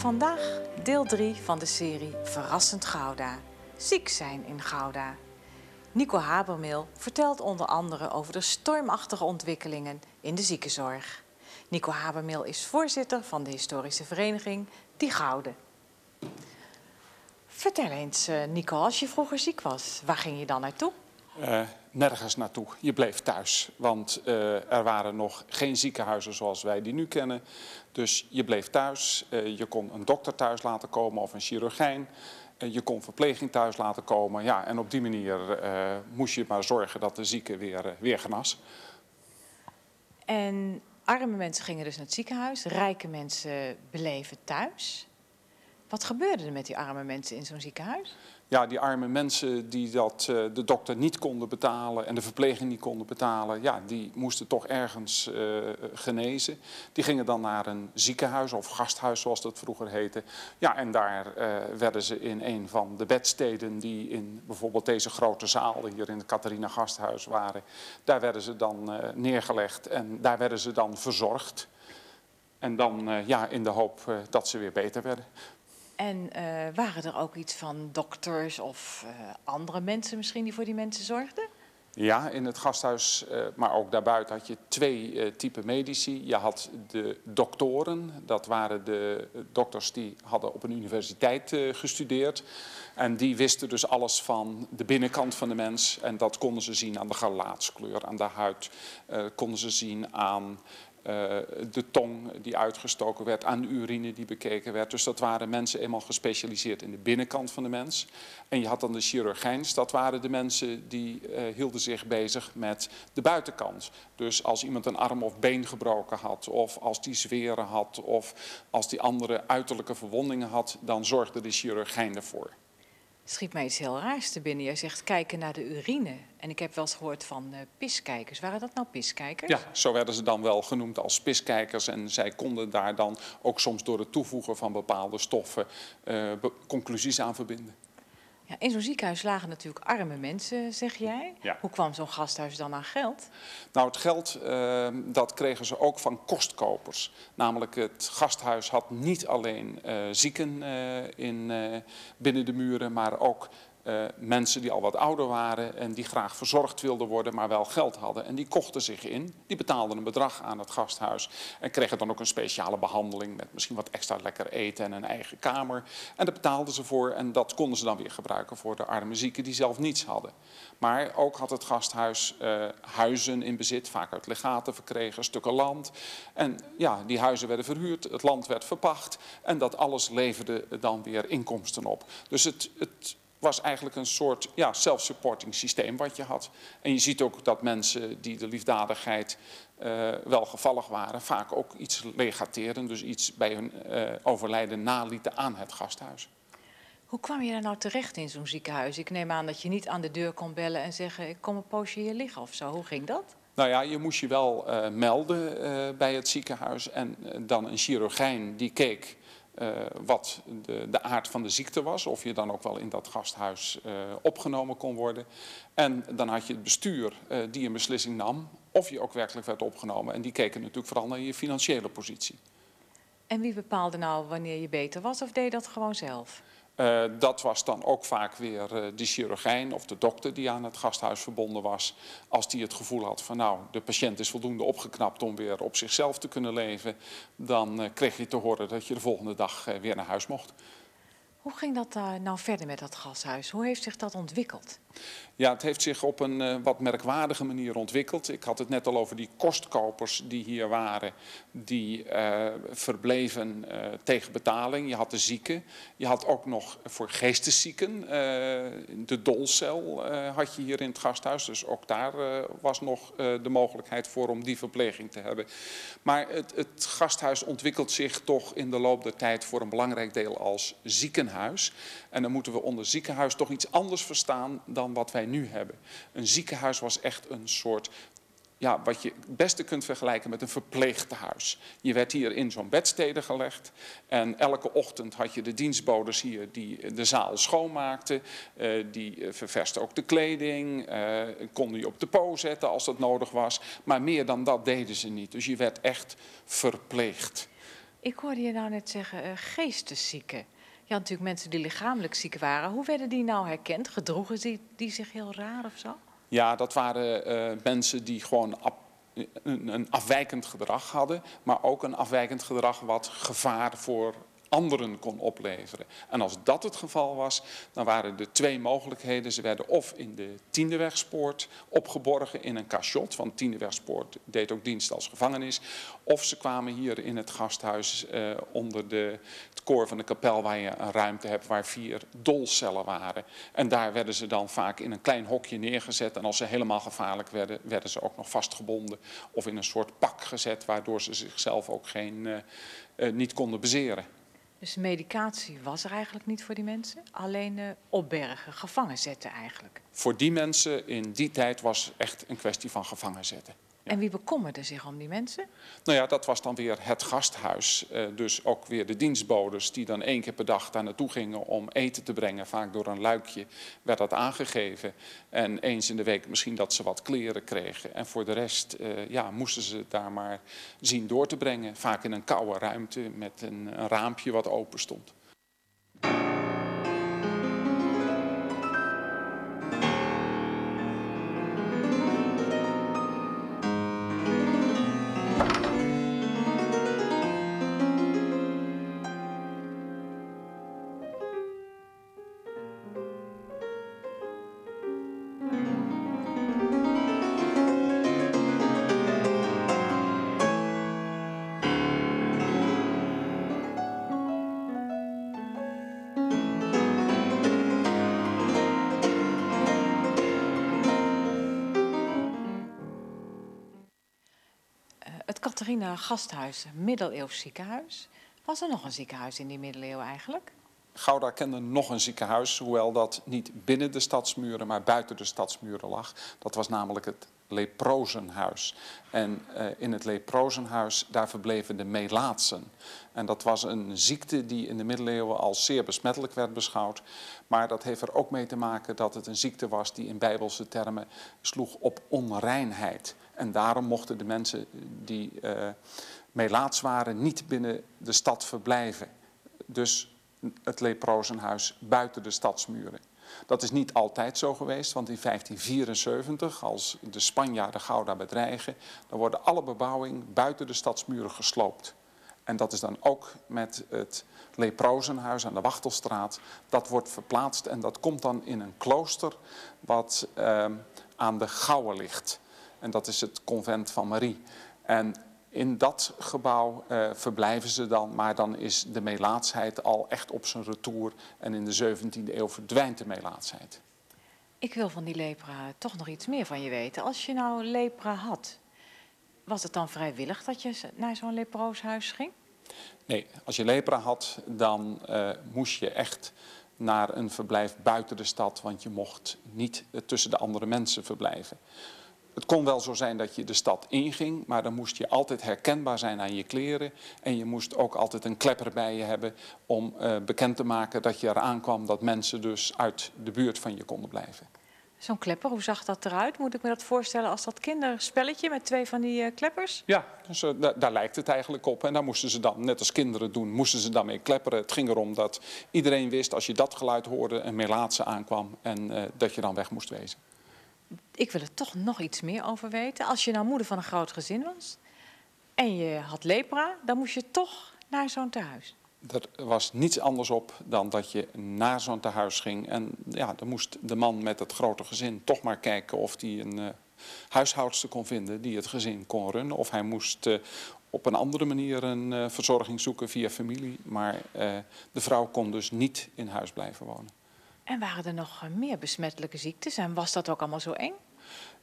Vandaag deel 3 van de serie Verrassend Gouda. Ziek zijn in Gouda. Nico Habermeel vertelt onder andere over de stormachtige ontwikkelingen in de ziekenzorg. Nico Habermeel is voorzitter van de historische vereniging Die Gouden. Vertel eens, eh, Nico, als je vroeger ziek was, waar ging je dan naartoe? Uh, nergens naartoe. Je bleef thuis. Want uh, er waren nog geen ziekenhuizen zoals wij die nu kennen. Dus je bleef thuis. Uh, je kon een dokter thuis laten komen of een chirurgijn. je kon verpleging thuis laten komen. Ja, en op die manier moest je maar zorgen dat de zieke weer, weer genas. En arme mensen gingen dus naar het ziekenhuis. Rijke mensen bleven thuis. Wat gebeurde er met die arme mensen in zo'n ziekenhuis? Ja, die arme mensen die dat, uh, de dokter niet konden betalen en de verpleging niet konden betalen, ja, die moesten toch ergens uh, genezen. Die gingen dan naar een ziekenhuis of gasthuis zoals dat vroeger heette. Ja, en daar uh, werden ze in een van de bedsteden die in bijvoorbeeld deze grote zaal hier in het Catharina Gasthuis waren, daar werden ze dan neergelegd en daar werden ze dan verzorgd. En dan ja, in de hoop dat ze weer beter werden. En uh, waren er ook iets van dokters of uh, andere mensen misschien die voor die mensen zorgden? Ja, in het gasthuis, uh, maar ook daarbuiten had je twee typen medici. Je had de doktoren, dat waren de dokters die hadden op een universiteit gestudeerd. En die wisten dus alles van de binnenkant van de mens. En dat konden ze zien aan de gelaatskleur, aan de huid. konden ze zien aan de tong die uitgestoken werd, aan de urine die bekeken werd. Dus dat waren mensen eenmaal gespecialiseerd in de binnenkant van de mens. En je had dan de chirurgijns, dat waren de mensen die uh, hielden zich bezig met de buitenkant. Dus als iemand een arm of been gebroken had, of als die zweren had, of als die andere uiterlijke verwondingen had, dan zorgde de chirurgijn ervoor schiet mij iets heel raars te binnen. Je zegt kijken naar de urine. En ik heb wel eens gehoord van uh, piskijkers. Waren dat nou piskijkers? Ja, zo werden ze dan wel genoemd als piskijkers. En zij konden daar dan ook soms door het toevoegen van bepaalde stoffen uh, conclusies aan verbinden. Ja, in zo'n ziekenhuis lagen natuurlijk arme mensen, zeg jij. Ja. Hoe kwam zo'n gasthuis dan aan geld? Nou, het geld uh, dat kregen ze ook van kostkopers. Namelijk het gasthuis had niet alleen uh, zieken uh, in, binnen de muren, maar ook uh, mensen die al wat ouder waren en die graag verzorgd wilden worden, maar wel geld hadden. En die kochten zich in, die betaalden een bedrag aan het gasthuis en kregen dan ook een speciale behandeling met misschien wat extra lekker eten en een eigen kamer. En daar betaalden ze voor en dat konden ze dan weer gebruiken voor de arme zieken die zelf niets hadden. Maar ook had het gasthuis uh, huizen in bezit, vaak uit legaten verkregen, stukken land. En ja, die huizen werden verhuurd, het land werd verpacht en dat alles leverde dan weer inkomsten op. Dus het, het was eigenlijk een soort ja, self-supporting systeem wat je had. En je ziet ook dat mensen die de liefdadigheid uh, wel gevallig waren, vaak ook iets legateren, dus iets bij hun uh, overlijden nalieten aan het gasthuis. Hoe kwam je er nou terecht in zo'n ziekenhuis? Ik neem aan dat je niet aan de deur kon bellen en zeggen: Ik kom een poosje hier liggen of zo. Hoe ging dat? Nou ja, je moest je wel uh, melden bij het ziekenhuis. En dan een chirurgijn die keek wat de, de, aard van de ziekte was. Of je dan ook wel in dat gasthuis uh, opgenomen kon worden. En dan had je het bestuur uh, die een beslissing nam. Of je ook werkelijk werd opgenomen. En die keken natuurlijk vooral naar je financiële positie. En wie bepaalde nou wanneer je beter was of deed dat gewoon zelf? Uh, dat was dan ook vaak weer uh, de chirurgijn of de dokter die aan het gasthuis verbonden was. Als die het gevoel had van nou, de patiënt is voldoende opgeknapt om weer op zichzelf te kunnen leven. Dan uh, kreeg je te horen dat je de volgende dag weer naar huis mocht. Hoe ging dat nou verder met dat gashuis? Hoe heeft zich dat ontwikkeld? Ja, het heeft zich op een uh, wat merkwaardige manier ontwikkeld. Ik had het net al over die kostkopers die hier waren, die uh, verbleven tegen betaling. Je had de zieken, je had ook nog voor geesteszieken, de dolcel had je hier in het gasthuis. Dus ook daar was nog de mogelijkheid voor om die verpleging te hebben. Maar het, het gasthuis ontwikkelt zich toch in de loop der tijd voor een belangrijk deel als ziekenhuis. En dan moeten we onder ziekenhuis toch iets anders verstaan dan wat wij nu hebben. Een ziekenhuis was echt een soort ja, wat je het beste kunt vergelijken met een verpleegtehuis. Je werd hier in zo'n bedstede gelegd en elke ochtend had je de dienstbodes hier die de zaal schoonmaakten. Uh, die verversten ook de kleding, uh, konden je op de po zetten als dat nodig was. Maar meer dan dat deden ze niet. Dus je werd echt verpleegd. Ik hoorde je nou net zeggen uh, geesteszieken. Had natuurlijk mensen die lichamelijk ziek waren. Hoe werden die nou herkend? Gedroegen die, die zich heel raar of zo? Ja, dat waren uh, mensen die gewoon een, een afwijkend gedrag hadden, maar ook een afwijkend gedrag wat gevaar voor anderen kon opleveren. En als dat het geval was, dan waren er twee mogelijkheden. Ze werden of in de Tiendewegspoort opgeborgen in een cachot, want Tiendewegspoort deed ook dienst als gevangenis. Of ze kwamen hier in het gasthuis eh, onder de, het koor van de kapel, waar je een ruimte hebt waar vier dolcellen waren. En daar werden ze dan vaak in een klein hokje neergezet. En als ze helemaal gevaarlijk werden, werden ze ook nog vastgebonden of in een soort pak gezet, waardoor ze zichzelf ook geen, uh, uh, niet konden bezeren. Dus medicatie was er eigenlijk niet voor die mensen, alleen uh, opbergen, gevangen zetten eigenlijk. Voor die mensen in die tijd was echt een kwestie van gevangen zetten. En wie bekommerde zich om die mensen? Nou ja, dat was dan weer het gasthuis. Uh, dus ook weer de dienstbodes die dan één keer per dag daar naartoe gingen om eten te brengen. Vaak door een luikje werd dat aangegeven. En eens in de week misschien dat ze wat kleren kregen. En voor de rest uh, ja, moesten ze daar maar zien door te brengen. Vaak in een koude ruimte met een, een raampje wat open stond. Catharina Gasthuis, middeleeuws ziekenhuis. Was er nog een ziekenhuis in die middeleeuwen eigenlijk? Gouda kende nog een ziekenhuis, hoewel dat niet binnen de stadsmuren, maar buiten de stadsmuren lag. Dat was namelijk het leprozenhuis. En uh, in het leprozenhuis, daar verbleven de melaatsen. En dat was een ziekte die in de middeleeuwen als zeer besmettelijk werd beschouwd. Maar dat heeft er ook mee te maken dat het een ziekte was die in bijbelse termen sloeg op onreinheid. En daarom mochten de mensen die uh, waren niet binnen de stad verblijven. Dus het leprozenhuis buiten de stadsmuren. Dat is niet altijd zo geweest, want in 1574, als de Spanjaarden Gouda bedreigen, dan worden alle bebouwing buiten de stadsmuren gesloopt. En dat is dan ook met het leprozenhuis aan de Wachtelstraat. Dat wordt verplaatst en dat komt dan in een klooster wat uh, aan de Gouwe ligt. En dat is het convent van Marie. En in dat gebouw uh, verblijven ze dan, maar dan is de melaatsheid al echt op zijn retour. En in de 17e eeuw verdwijnt de melaatsheid. Ik wil van die lepra toch nog iets meer van je weten. Als je nou lepra had, was het dan vrijwillig dat je naar zo'n leprooshuis ging? Nee, als je lepra had, dan uh, moest je echt naar een verblijf buiten de stad, want je mocht niet tussen de andere mensen verblijven. Het kon wel zo zijn dat je de stad inging, maar dan moest je altijd herkenbaar zijn aan je kleren. En je moest ook altijd een klepper bij je hebben om uh, bekend te maken dat je eraan kwam dat mensen dus uit de buurt van je konden blijven. Zo'n klepper, hoe zag dat eruit? Moet ik me dat voorstellen als dat kinderspelletje met twee van die uh, kleppers? Ja, dus, uh, daar, daar lijkt het eigenlijk op. En daar moesten ze dan, net als kinderen doen, moesten ze dan mee klepperen. Het ging erom dat iedereen wist als je dat geluid hoorde, een melaatse aankwam en dat je dan weg moest wezen ik wil er toch nog iets meer over weten. Als je nou moeder van een groot gezin was en je had lepra, dan moest je toch naar zo'n tehuis. Er was niets anders op dan dat je naar zo'n tehuis ging. En ja, dan moest de man met het grote gezin toch maar kijken of hij een uh, huishoudster kon vinden die het gezin kon runnen. Of hij moest uh, op een andere manier een uh, verzorging zoeken via familie. Maar de vrouw kon dus niet in huis blijven wonen. En waren er nog meer besmettelijke ziektes en was dat ook allemaal zo eng?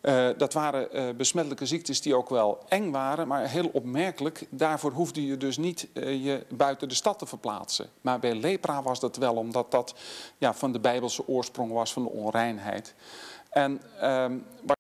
Uh, dat waren uh, besmettelijke ziektes die ook wel eng waren, maar heel opmerkelijk. Daarvoor hoefde je dus niet je buiten de stad te verplaatsen. Maar bij lepra was dat wel, omdat dat ja, van de Bijbelse oorsprong was, van de onreinheid. En ehm,